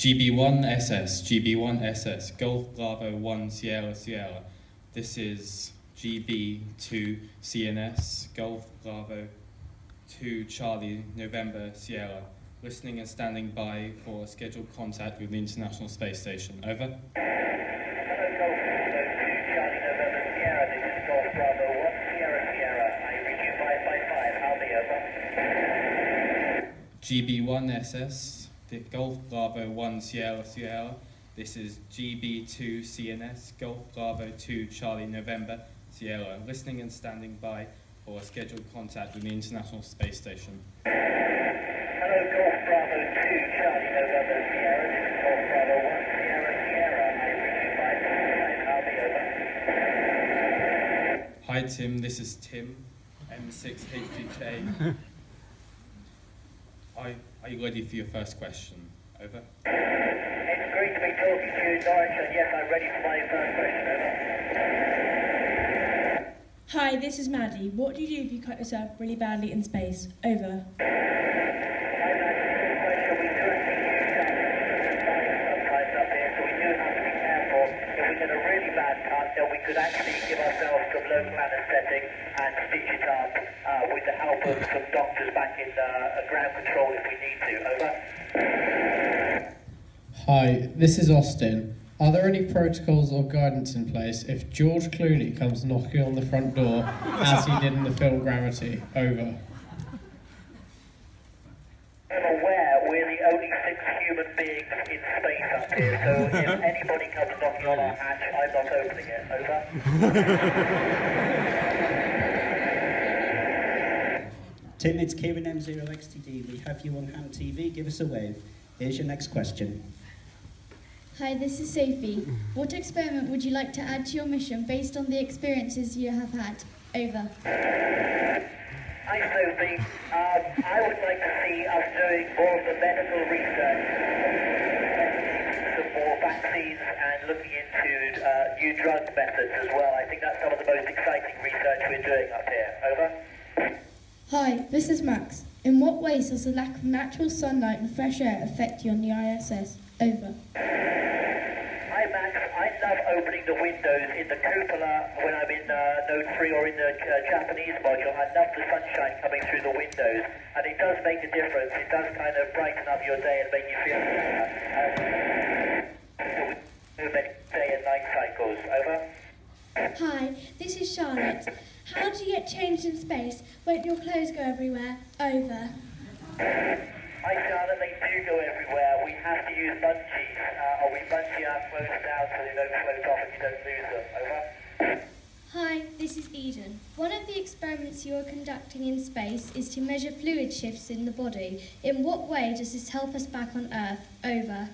GB1SS, GB1SS, Golf Bravo 1 Sierra Sierra. This is GB2 CNS, Golf Bravo 2 Charlie November Sierra. Listening and standing by for scheduled contact with the International Space Station. Over. GB1SS, the Golf Bravo 1 Sierra Sierra. This is GB2 CNS, Golf Bravo 2 Charlie November Sierra. Listening and standing by for scheduled contact with the International Space Station. Hello, Golf Bravo 2 Charlie November Sierra. This is Golf Bravo 1 Sierra Sierra. I read you 555. I'll be over. Hi Tim, this is Tim, M6HGJ. are, are you ready for your first question? Over. It's great to be talking to you, Norwich, and yes, I'm ready for my first question. Over. Hi, this is Maddie. What do you do if you cut yourself really badly in space? Over. Hi, Nigel. We do have uh, to use sometimes up here, so we do have to be careful. If we get a really bad cut, then we could actually give ourselves some local anaesthetic and stitch it up uh, with the help of some doctors back in uh, ground control if we need to. Over. Hi, this is Austin. Are there any protocols or guidance in place if George Clooney comes knocking on the front door as he did in the film Gravity? Over. I'm aware we're the only six human beings in space up here, so if anybody comes knocking on our hatch, I'm not opening it. Over. Tim, it's Kieran M0XTD. We have you on Ham TV. Give us a wave. Here's your next question. Hi, this is Sophie. What experiment would you like to add to your mission based on the experiences you have had? Over. Hi, Sophie. Um, I would like to see us doing more of the medical research, some more vaccines, and looking into uh, new drug methods as well. I think that's some of the most exciting research we're doing up here. Over. Hi, this is Max. In what ways does the lack of natural sunlight and fresh air affect you on the ISS? Over. Hi, Max. I love opening the windows in the cupola when I'm in uh, Node 3 or in the uh, Japanese module. I love the sunshine coming through the windows, and it does make a difference. It does kind of brighten up your day and make you feel uh, uh, day and night cycles. Over. Hi, this is Charlotte. How do you get changed in space? Won't your clothes go everywhere? Over. Hi, Charlotte. They do go everywhere. We have to use bungees, uh, or we bungee our clothes down so they don't float off and you don't lose them. Over. Hi, this is Eden. One of the experiments you are conducting in space is to measure fluid shifts in the body. In what way does this help us back on Earth? Over.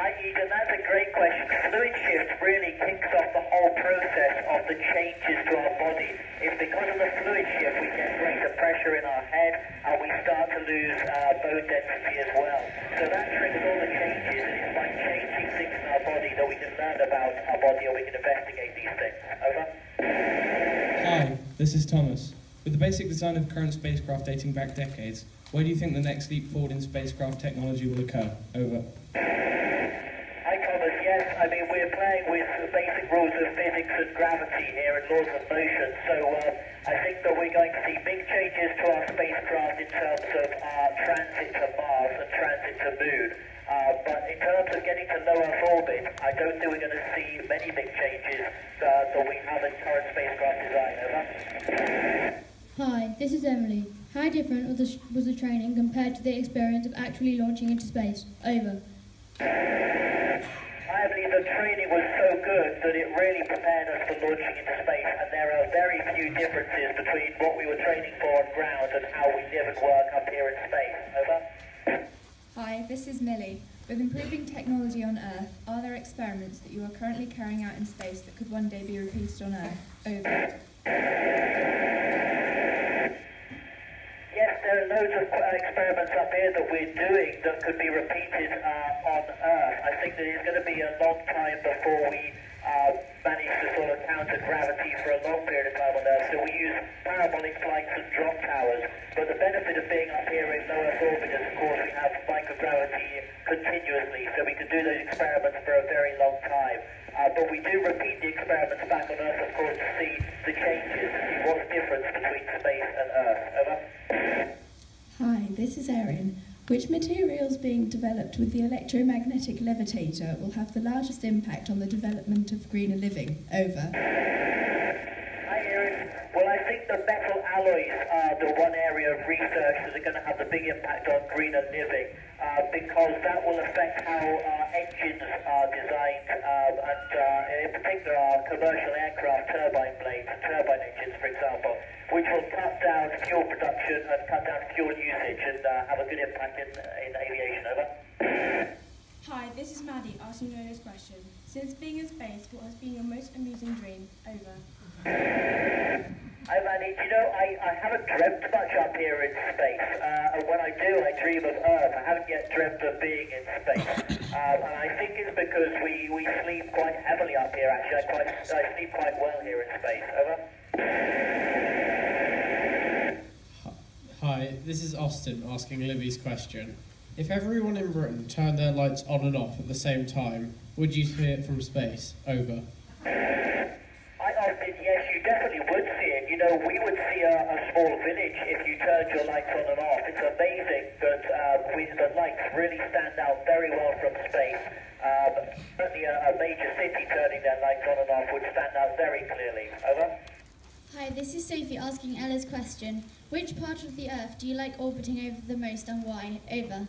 Hi, Eden. That's a great question. Fluid shift really kicks off the whole process of the changes to our body. It's because of the fluid shift we get greater pressure in our head and we start to lose uh, bone density as well. So that triggers all the changes and it's by changing things in our body that we can learn about our body or we can investigate these things. Over. Hi, this is Thomas. With the basic design of current spacecraft dating back decades, where do you think the next leap forward in spacecraft technology will occur? Over. Hi, Thomas. Yes, I mean, we're playing with the basic rules of physics and gravity here and laws of motion. So um, I think that we're going to see big changes to our spacecraft in terms of our transit to Mars and transit to Moon. Uh, but in terms of getting to low Earth orbit, I don't think we're going to see many big changes uh, that we have in current spacecraft design. Over. Hi, this is Emily. How different was the, was the training compared to the experience of actually launching into space? Over. Believe the training was so good that it really prepared us for launching into space, and there are very few differences between what we were training for on ground and how we live and work up here in space. Over. Hi, this is Millie. With improving technology on Earth, are there experiments that you are currently carrying out in space that could one day be repeated on Earth? Over. Loads of uh, experiments up here that we're doing that could be repeated uh, on Earth. I think that it's going to be a long time before we uh, manage to sort of counter gravity for a long period of time on Earth. So we use parabolic flights and drop towers. But the benefit of being up here in low Earth orbit is, of course, we have microgravity continuously, so we can do those experiments for a very long time. Uh, but we do repeat the experiments back on Earth, of course, to see the changes, to see what's difference between space and Earth. Over. Hi, this is Erin. Which materials being developed with the electromagnetic levitator will have the largest impact on the development of greener living? Over. Hi, Erin. Well, I think the metal alloys are the one area of research that are going to have the big impact on greener living uh, because that will affect how uh, engines are designed um, and uh, in particular our commercial aircraft turbine blades, turbine engines, for example, which will cut down fuel production and cut down fuel usage and uh, have a good impact in, in aviation. Over. Hi, this is Maddie asking you this question. Since being in space, what has been your most amusing dream? Over. Hi, Manny. You know, I, I haven't dreamt much up here in space. Uh, and when I do, I dream of Earth. I haven't yet dreamt of being in space. Um, and I think it's because we, we sleep quite heavily up here, actually. I, quite, I sleep quite well here in space. Over. Hi, this is Austin asking Libby's question. If everyone in Britain turned their lights on and off at the same time, would you see it from space? Over. You definitely would see it. You know, we would see a, a small village if you turned your lights on and off. It's amazing that uh, we, the lights really stand out very well from space. Um, certainly a, a major city turning their lights on and off would stand out very clearly. Over. Hi, this is Sophie asking Ella's question. Which part of the Earth do you like orbiting over the most and why? Over.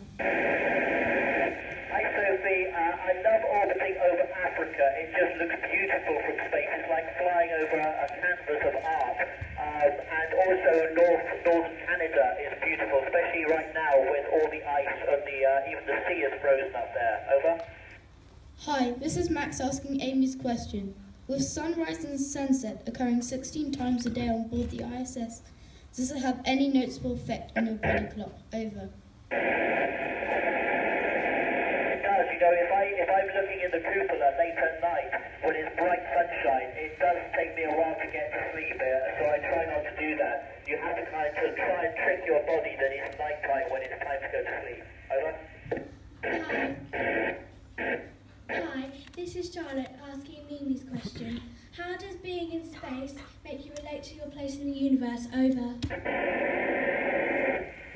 Uh, I love orbiting over Africa. It just looks beautiful from space. It's like flying over a, a canvas of art. Um, and also North Northern Canada is beautiful, especially right now with all the ice and the uh, even the sea is frozen up there. Over. Hi, this is Max asking Amy's question. With sunrise and sunset occurring 16 times a day on board the ISS, does it have any noticeable effect on your body clock? Over. It does. You know, if I'm looking in the cupola late at night when it's bright sunshine, it does take me a while to get to sleep. Uh, so I try not to do that. You have to kind of try and trick your body that it's nighttime when it's time to go to sleep. Over. Hi. Hi, this is Charlotte asking Mimi's question. How does being in space make you relate to your place in the universe? Over.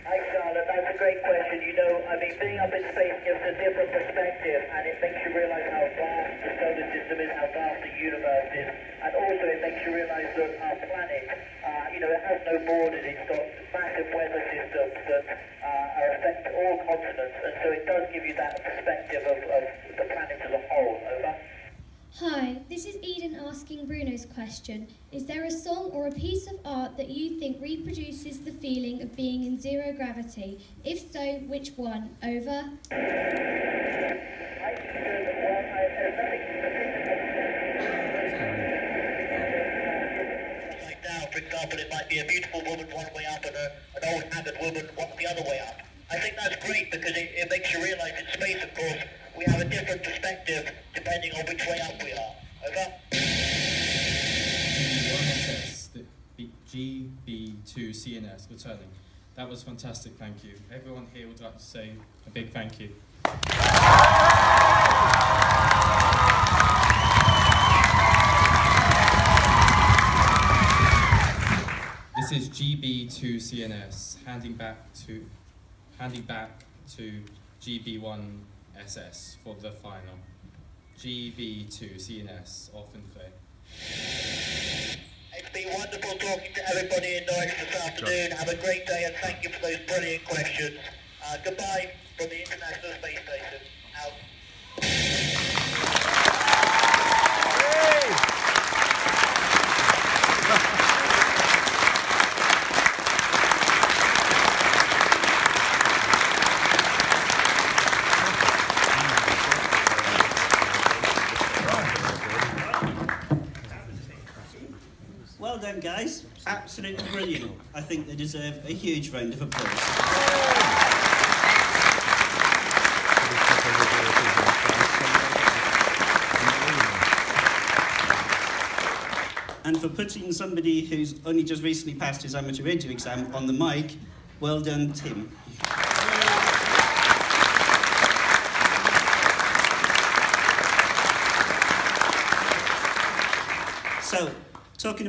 Hi Charlotte, that's a great question. You know, I mean, being up in space gives a different perspective. And it makes you realize how vast the solar system is, how vast the universe is, and also it makes you realize that our planet, uh, you know, it has no borders. It's got massive weather systems that uh, affect all continents, and so it does give you that perspective of, of the planet as a whole. Over. Hi, this is Eden asking Bruno's question. Is there a song or a piece of art that you think reproduces the feeling of being in zero gravity? If so, which one? Over. Like now, for example, it might be a beautiful woman one way up and a, an old haggard woman the other way up. I think that's great because it, it makes you realize in space, of course, we have a different perspective depending on which way up we are. Over. GB1SS, the B- GB2CNS returning. That was fantastic, thank you. Everyone here would like to say a big thank you. This is GB2CNS handing back to handing back to GB1SS for the final. GB2CNS off and clear. It's been wonderful talking to everybody in Norwich this afternoon. Have a great day and thank you for those brilliant questions. Uh, goodbye from the International Space Station. Absolutely brilliant. I think they deserve a huge round of applause. And for putting somebody who's only just recently passed his amateur radio exam on the mic, well done, Tim. So, talking